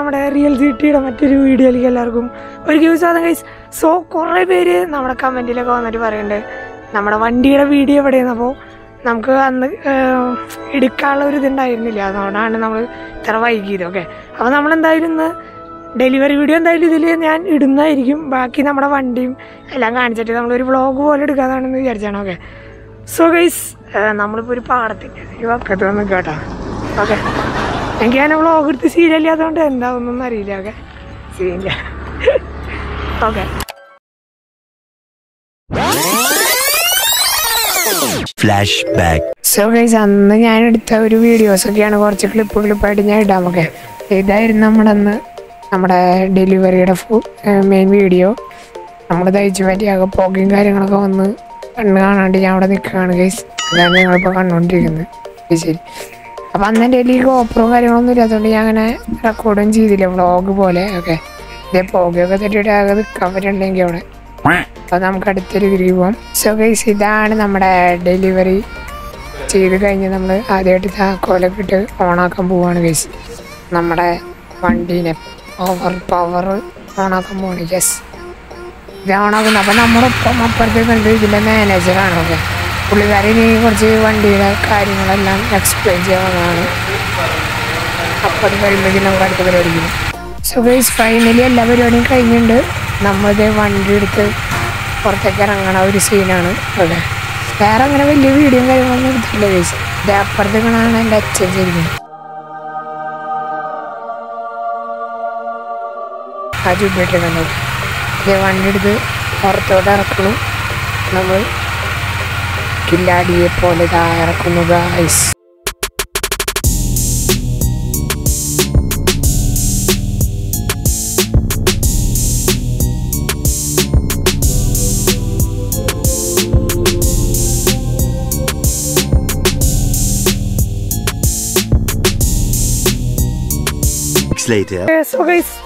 നമ്മുടെ real G ടിയുടെ മറ്റൊരു വീഡിയോയിലേക്ക് എല്ലാവർക്കും ഒരു ദിവസം കൈസ് സോ കുറേ പേര് നമ്മുടെ കമന്റിലൊക്കെ വന്നിട്ട് പറയുന്നുണ്ട് നമ്മുടെ വണ്ടിയുടെ വീഡിയോ എവിടെയാണ് അപ്പോൾ നമുക്ക് അന്ന് എടുക്കാനുള്ള ഒരു ഇതുണ്ടായിരുന്നില്ല. അതുകൊണ്ടാണ് നമ്മൾ ഇത്ര വൈകിയത് ഓക്കെ അപ്പോൾ നമ്മളെന്തായാലും ഇന്ന് ഡെലിവറി വീഡിയോ എന്തായാലും ഇതിൽ ഞാൻ ഇടുന്നതായിരിക്കും. ബാക്കി നമ്മുടെ വണ്ടിയും എല്ലാം കാണിച്ചിട്ട് നമ്മളൊരു വ്ളോഗ് പോലെ എടുക്കാതാണെന്ന് വിചാരിച്ചാണ് ഓക്കെ സോ ഗൈസ് നമ്മളിപ്പോൾ ഒരു പാടത്തിന്റെ ഈ വക്കത്ത് വന്ന് കേട്ടോ ഓക്കെ എനിക്ക് ഞാൻ വ്ളോഗ് എടുത്ത് ശീലമില്ലാത്തതുകൊണ്ട് എന്താവുന്നൊന്നും അറിയില്ല ഓക്കെ ശരിയില്ല ഓക്കെ Flashback. സോ ഗൈസ് അന്ന് ഞാൻ എടുത്ത ഒരു വീഡിയോസ് ഒക്കെയാണ് കുറച്ച് ക്ലിപ്പ് ക്ലിപ്പായിട്ട് ഞാൻ ഇടാം ഓക്കെ ഇതായിരുന്നു നമ്മുടെ അന്ന് നമ്മുടെ ഡെലിവറിയുടെ മെയിൻ വീഡിയോ നമ്മൾ തയ്ച്ചു പറ്റിയാകെ പുകയും കാര്യങ്ങളൊക്കെ വന്ന് കണ്ണ് കാണാണ്ട് ഞാൻ അവിടെ നിൽക്കുകയാണ് ഗൈസ് അതാണ് ഞങ്ങളിപ്പോൾ കണ്ടുകൊണ്ടിരിക്കുന്നത് ശരി. അപ്പം അന്ന് എന്റെ കയ്യിൽ ഗോപ്രവും കാര്യങ്ങളൊന്നും ഇല്ലാത്തതുകൊണ്ട് ഞാൻ അങ്ങനെ റെക്കോർഡും ചെയ്തില്ല വ്ളോഗ് പോലെ ഓക്കെ ഇതേ പുകയൊക്കെ തട്ടിയിട്ട് ആകെ നിൽക്കാൻ പറ്റുന്നുണ്ടെങ്കിൽ അവിടെ. അപ്പോൾ നമുക്ക് അടുത്തൊരു ഇതിലേക്ക് പോവാം. സോ ഗൈസ് ഇതാണ് നമ്മുടെ ഡെലിവറി ചെയ്ത് കഴിഞ്ഞ് നമ്മൾ ആദ്യമായിട്ട് താക്കോലൊക്കെ ഇട്ട് ഓണാക്കാൻ പോവാണ് ഗൈസ് നമ്മുടെ വണ്ടീനെ ഓവർ പവർ ഓണാക്കാൻ പോവാണ് യെസ് ഇത് ഓണാക്കുന്നത് അപ്പോൾ നമ്മുടെ അപ്പുറത്തേക്ക് ഇതിന്റെ മാനേജറാണ് ഓക്കെ പുള്ളിക്കാരൻ ഇനി കുറച്ച് വണ്ടിയുടെ കാര്യങ്ങളെല്ലാം എക്സ്പ്ലെയിൻ ചെയ്യാവുന്നതാണ്. അപ്പോൾ അത് കഴിയുമ്പോഴേക്കും നമുക്ക് അടുത്ത പരിപാടിക്കും സോ ഫൈനലി എല്ലാ പരിപാടിയും കഴിഞ്ഞിട്ടുണ്ട്. നമ്മളിത് വണ്ടി എടുത്ത് പുറത്തേക്ക് ഇറങ്ങണ ഒരു സീനാണ് അവിടെ. വേറെ അങ്ങനെ വലിയ വീഡിയോ കാര്യങ്ങളൊന്നും എടുത്തിട്ടില്ല ഗൈസ് ഇത് അപ്പുറത്ത് കാണാണ് എന്റെ അച്ഛൻ ചെയ്യുന്നത് ആ ചുബിട്ട് കണ്ടത് വണ്ടി എടുത്ത് പുറത്തോട്ട് ഇറക്കണം. നമ്മൾ കില്ലാടിയെ പോലെ ഇതാ ഇറക്കുന്നു ഗൈസ്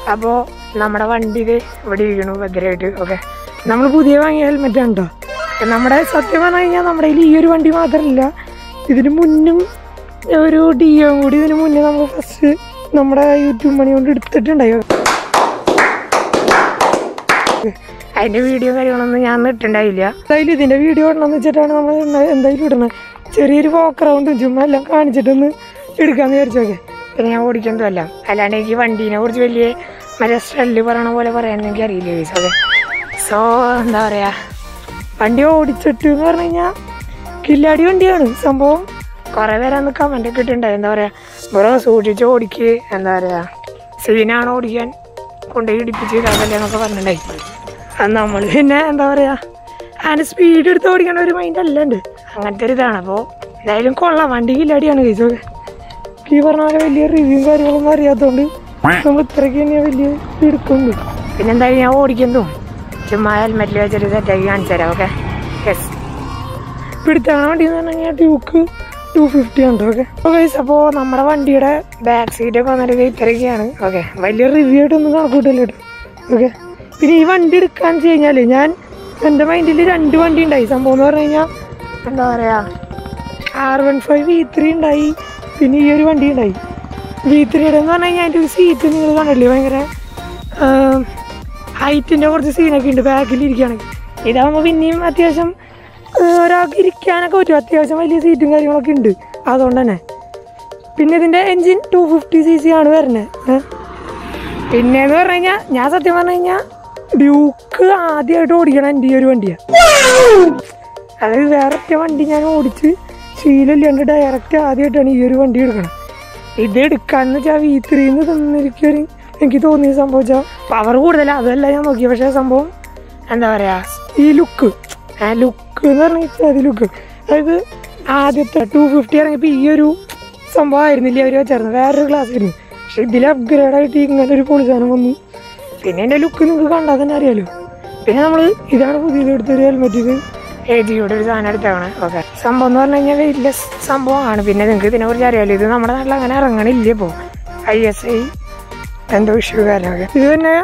അപ്പോ നമ്മുടെ വണ്ടിയിൽ ഇവിടെ ഇരിക്കണു ഭദ്രമായിട്ട് ഓക്കെ നമ്മൾ പുതിയ വാങ്ങിയ ഹെൽമെറ്റ് കേട്ടോ നമ്മുടെ സത്യം പറഞ്ഞു കഴിഞ്ഞാൽ നമ്മുടെ ഈ ഒരു വണ്ടി മാത്രമല്ല ഇതിന് മുന്നും ഒരു ഡി ഒ കൂടി ഇതിന് മുന്നേ നമ്മൾ ഫസ്റ്റ് നമ്മുടെ യൂട്യൂബ് മണി കൊണ്ട് എടുത്തിട്ടുണ്ടായി. അതിന്റെ വീഡിയോ കാര്യങ്ങളൊന്നും ഞാൻ ഇട്ടുണ്ടായില്ല എന്തായാലും ഇതിന്റെ വീഡിയോ ഇടണമെന്ന് വെച്ചിട്ടാണ് നമ്മൾ എന്തായാലും ഇടണത് ചെറിയൊരു വോക്ക് റൗണ്ടും ചുമ്മാ എല്ലാം കാണിച്ചിട്ടൊന്ന് എടുക്കാമെന്ന് വിചാരിച്ചോക്കെ പിന്നെ ഞാൻ ഓടിക്കുന്നതല്ല അല്ലാണ്ട് എനിക്ക് വണ്ടീനെ കുറിച്ച് വലിയ മറ്റേ സ്ട്രെല്ല് പറയണ പോലെ പറയാൻ എനിക്ക് അറിയില്ല ഓക്കെ. സോ എന്താ പറയുക വണ്ടി ഓടിച്ചിട്ട് എന്ന് പറഞ്ഞു കഴിഞ്ഞാൽ കില്ലാടി വണ്ടിയാണ്. സംഭവം കുറേ പേരെ അന്ന് കമന്റ് ഒക്കെ ഇട്ടുണ്ടായി എന്താ പറയുക ബ്രോ സൂക്ഷിച്ച് ഓടിക്ക്. എന്താ പറയുക സീനാണ് ഓടിക്കാൻ കൊണ്ടുപോയി ഇടിപ്പിച്ച് ഇതാക്കല്ലേ എന്നൊക്കെ പറഞ്ഞിട്ടുണ്ടായി. അത് നമ്മൾ പിന്നെ എന്താ പറയുക അതിന് സ്പീഡ് എടുത്ത് ഓടിക്കണ ഒരു മൈൻഡ് അല്ലണ്ട് അങ്ങനത്തെ ഒരു ഇതാണ്. അപ്പോൾ എന്തായാലും കൊള്ളാം. വണ്ടി കില്ലാടിയാണ് കഴിച്ചത് ഈ പറഞ്ഞ പോലെ വലിയ റിവ്യൂ കാര്യങ്ങളൊന്നും അറിയാത്തതുകൊണ്ട് നമ്മൾ ഇത്രയ്ക്ക് തന്നെ വലിയ എടുക്കുന്നുണ്ട് എടുക്കുന്നു പിന്നെ എന്തായാലും ഞാൻ ഓടിക്കാൻ ഹെൽമെറ്റിൽ വെച്ചിട്ട് സെറ്റാക്കി കാണിച്ചു തരാം ഓക്കെ യെസ് പിടുത്താണ് വണ്ടി എന്ന് പറഞ്ഞാൽ ഡ്യൂക്ക് ടു ഫിഫ്റ്റി ഉണ്ട് ഓക്കെ ഓക്കെ അപ്പോൾ നമ്മുടെ വണ്ടിയുടെ ബാക്ക് സീറ്റൊക്കെ വന്നിട്ട് ഇത്രയൊക്കെയാണ് ഓക്കെ വലിയ റിവ്യൂ ആയിട്ടൊന്നും കണക്കൂട്ടില്ല കേട്ടോ ഓക്കെ പിന്നെ ഈ വണ്ടി എടുക്കാന്ന് വെച്ച് കഴിഞ്ഞാൽ ഞാൻ എന്റെ മൈൻഡിൽ രണ്ട് വണ്ടി ഉണ്ടായി. സംഭവം എന്ന് പറഞ്ഞു കഴിഞ്ഞാൽ എന്താ പറയുക R one five V three ഉണ്ടായി പിന്നെ ഈ ഒരു വണ്ടി ഉണ്ടായി. വി ത്രീയുടെ എന്ന് പറഞ്ഞു കഴിഞ്ഞാൽ അതിന്റെ ഒരു സീറ്റ് നിങ്ങൾ കണ്ടില്ലേ? ഭയങ്കര ഹൈറ്റിന്റെ കുറച്ച് സീനൊക്കെ ഉണ്ട്. ബാക്കിൽ ഇരിക്കുകയാണെങ്കിൽ. ഇതാകുമ്പോൾ പിന്നെയും അത്യാവശ്യം ഒരാൾക്ക് ഇരിക്കാനൊക്കെ പറ്റും. അത്യാവശ്യം വലിയ സീറ്റും കാര്യങ്ങളൊക്കെ ഉണ്ട്. അതുകൊണ്ട് തന്നെ. പിന്നെ ഇതിന്റെ engine two fifty C C ആണ് വരുന്നത്. പിന്നെ എന്ന് പറഞ്ഞു കഴിഞ്ഞാൽ ഞാൻ സത്യം പറഞ്ഞു കഴിഞ്ഞാൽ ഡ്യൂക്ക് ആദ്യമായിട്ട് ഓടിക്കണം എന്റെ ഈ ഒരു വണ്ടിയാണ് അതായത് വേറെ ഒറ്റ വണ്ടി ഞാൻ ഓടിച്ച് ശീലമില്ലാണ്ട് ഡയറക്റ്റ് ആദ്യമായിട്ടാണ് ഈ ഒരു വണ്ടി എടുക്കണം ഇത് എടുക്കാന്ന് വെച്ചാൽ വി ത്രീന്ന് തന്നിരിക്കൊരു എനിക്ക് തോന്നിയ സംഭവിച്ച പവർ കൂടുതല. അതല്ല ഞാൻ നോക്കി പക്ഷേ സംഭവം എന്താ പറയുക ഈ ലുക്ക് ആ ലുക്ക് എന്ന് പറഞ്ഞാൽ അത് ലുക്ക് അതായത് ആദ്യത്തെ ടു ഫിഫ്റ്റി ഇറങ്ങിയപ്പോൾ ഈ ഒരു സംഭവമായിരുന്നില്ല അവർ വെച്ചായിരുന്നു. വേറൊരു ക്ലാസ് ആയിരുന്നു. പക്ഷെ ഇതിൽ അപ്ഗ്രേഡ് ആയിട്ട് ഇങ്ങനെ ഒരു പൊളി സാധനം വന്നു. പിന്നെ എന്റെ ലുക്ക് നിങ്ങൾക്ക് കണ്ടാൽ തന്നെ അറിയാലോ. പിന്നെ നമ്മൾ ഇതാണ് പുതിയത് എടുത്തൊരു ഹെൽമെറ്റ് ഇത്. ഏജിയുടെ ഒരു സാധനം എടുത്തേക്കണേ. ഓക്കെ സംഭവം എന്ന് പറഞ്ഞു കഴിഞ്ഞാൽ വലിയ സംഭവമാണ്. പിന്നെ നിങ്ങൾക്ക് ഇതിനെക്കുറിച്ച് അറിയാലോ. ഇത് നമ്മുടെ നാട്ടിൽ അങ്ങനെ ഇറങ്ങണില്ല ഇപ്പോൾ ഐ എസ് ഐ ഇഷ്യൂ കാര്യമൊക്കെ ഇത് തന്നെ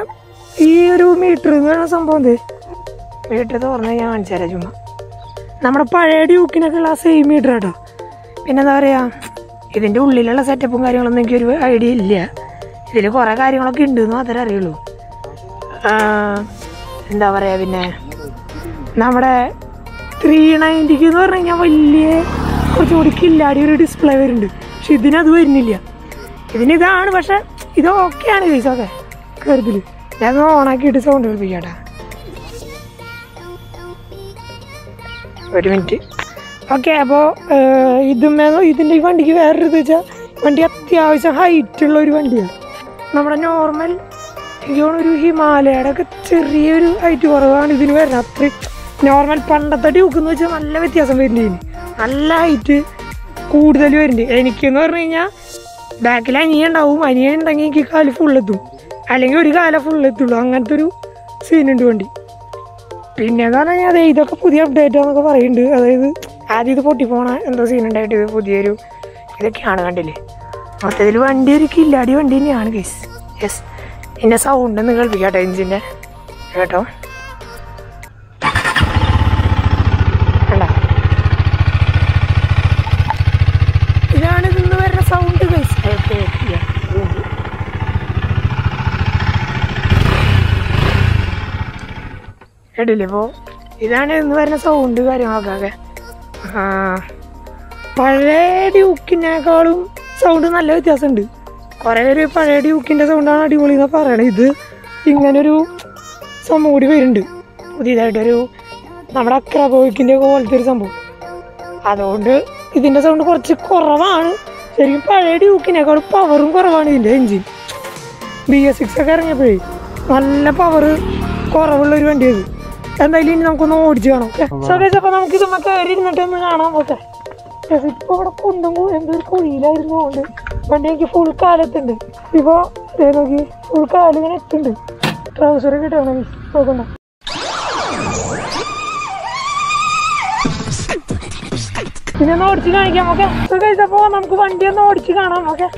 ഈ ഒരു മീറ്റർ എന്ന് പറയുന്ന സംഭവം മീറ്റർ തുറന്ന് ഞാൻ കാണിച്ചു ചുമ്മാ. നമ്മുടെ പഴയ ഡ്യൂക്കിനൊക്കെ ഉള്ള സെയിം മീറ്റർ കേട്ടോ പിന്നെ എന്താ പറയുക ഇതിന്റെ ഉള്ളിലുള്ള സെറ്റപ്പും കാര്യങ്ങളൊന്നും എനിക്കൊരു ഐഡിയ ഇല്ല. ഇതിൽ കുറേ കാര്യങ്ങളൊക്കെ ഉണ്ട് എന്ന് മാത്രമേ അറിയുള്ളൂ. എന്താ പറയുക പിന്നെ നമ്മുടെ ത്രീ നയന്റിക്ക് എന്ന് പറഞ്ഞു കഴിഞ്ഞാൽ വലിയ കുറച്ചുകൂടി കില്ലാടി ഒരു ഡിസ്പ്ലേ വരുന്നുണ്ട്. പക്ഷെ ഇതിനത് വരുന്നില്ല. ഇതിന് ഇതാണ് പക്ഷെ ഇത് ഓക്കെയാണ് കേസ് ഓക്കെ കരുതിൽ ഞാൻ ഓണാക്കിയിട്ട് സൗണ്ട് കേൾപ്പിക്കാട്ടാ. ഒരു മിനിറ്റ് ഓക്കെ അപ്പോൾ ഇതും ഇതിന്റെ ഈ വണ്ടിക്ക് വേറൊരു ഇത് വെച്ചാൽ വണ്ടി അത്യാവശ്യം ഹൈറ്റുള്ള ഒരു വണ്ടിയാണ് നമ്മുടെ നോർമൽ ഒരു ഹിമാലയയുടെ ഒക്കെ ചെറിയൊരു ഹൈറ്റ് കുറവാണ് ഇതിന് വരുന്നത്. അത്രയും നോർമൽ പണ്ടത്തെ ഡ്യൂക്ക് വെച്ചാൽ നല്ല വ്യത്യാസം വരുന്നുണ്ട് നല്ല ഹൈറ്റ് കൂടുതൽ വരുന്നുണ്ട്. എനിക്കെന്ന് പറഞ്ഞു കഴിഞ്ഞാൽ ബാക്കിൽ അനിയ ഉണ്ടാവും. അനിയ ഉണ്ടെങ്കിൽ എനിക്ക് കാൽ ഫുള്ളെത്തും അല്ലെങ്കിൽ ഒരു കാല ഫുള്ളെത്തുള്ളൂ അങ്ങനത്തെ ഒരു സീനുണ്ട് വണ്ടി. പിന്നെ എന്ന് പറഞ്ഞാൽ അതെ ഇതൊക്കെ പുതിയ അപ്ഡേറ്റ് എന്നൊക്കെ പറയുന്നുണ്ട് അതായത് ആദ്യം ഇത് പൊട്ടിപ്പോണ എന്തോ സീൻ ഉണ്ടായിട്ട് ഇത് പുതിയൊരു ഇതൊക്കെയാണ് കണ്ടില്ലേ? മൊത്തത്തിൽ വണ്ടി ഒരു കില്ലാടി വണ്ടി തന്നെയാണ് കേസ് യെസ് ഇതിന്റെ സൗണ്ട് ഒന്ന് കേൾപ്പിക്കാട്ടോ എഞ്ചിന്റെ കേട്ടോ കണ്ടോ ഇതാണ് ഇതിന്ന് വരുന്ന സൗണ്ട് കേസ് കേട്ടില്ലേ ഇപ്പോൾ ഇതാണ് ഇന്ന് വരുന്ന സൗണ്ട് കാര്യങ്ങളൊക്കെ പഴയ ഡ്യൂക്കിനേക്കാളും സൗണ്ട് നല്ല വ്യത്യാസമുണ്ട്. കുറേ പേര് പഴയ ഡ്യൂക്കിന്റെ സൗണ്ടാണ് അടിപൊളി എന്നാണ് പറയണത് ഇത് ഇങ്ങനൊരു സംഭവം കൂടി വരുന്നുണ്ട്. പുതിയതായിട്ടൊരു നമ്മുടെ അക്രബോയ്ക്കിന്റെ പോലത്തെ ഒരു സംഭവം. അതുകൊണ്ട് ഇതിന്റെ സൗണ്ട് കുറച്ച് കുറവാണ്. ശരിക്കും പഴയ ഡ്യൂക്കിനേക്കാളും പവറും കുറവാണ് ഇതിന്റെ എൻജിൻ ബി എസ് സിക്സ് ഒക്കെ ഇറങ്ങിയപ്പോഴേ നല്ല പവർ കുറവുള്ള ഒരു വണ്ടി അത് എന്തായാലും ഇനി നമുക്കൊന്ന് ഓടിച്ച് കാണാം. ഓക്കെ അപ്പൊ നമുക്ക് ഇത് കയറി ഇരുന്നിട്ട് ഒന്ന് കാണാം. ഓക്കെ. ഇപ്പൊ ഇവിടെ കുണ്ടും എന്തോ ഒരു കുഴിയിലായിരുന്നു കൊണ്ട് വണ്ടി എനിക്ക് ഫുൾ കാലത്തുണ്ട്. ഇപ്പൊ നോക്കി ഫുൾ കാലം ഇങ്ങനെ എത്തുന്നുണ്ട്. ട്രൗസർ കിട്ടണം നോക്കണ്ട. പിന്നെ ഒന്ന് ഓടിച്ച് കാണിക്കാം ഓക്കെ. അപ്പോൾ നമുക്ക് വണ്ടി ഒന്ന് ഓടിച്ച് കാണാം ഓക്കെ.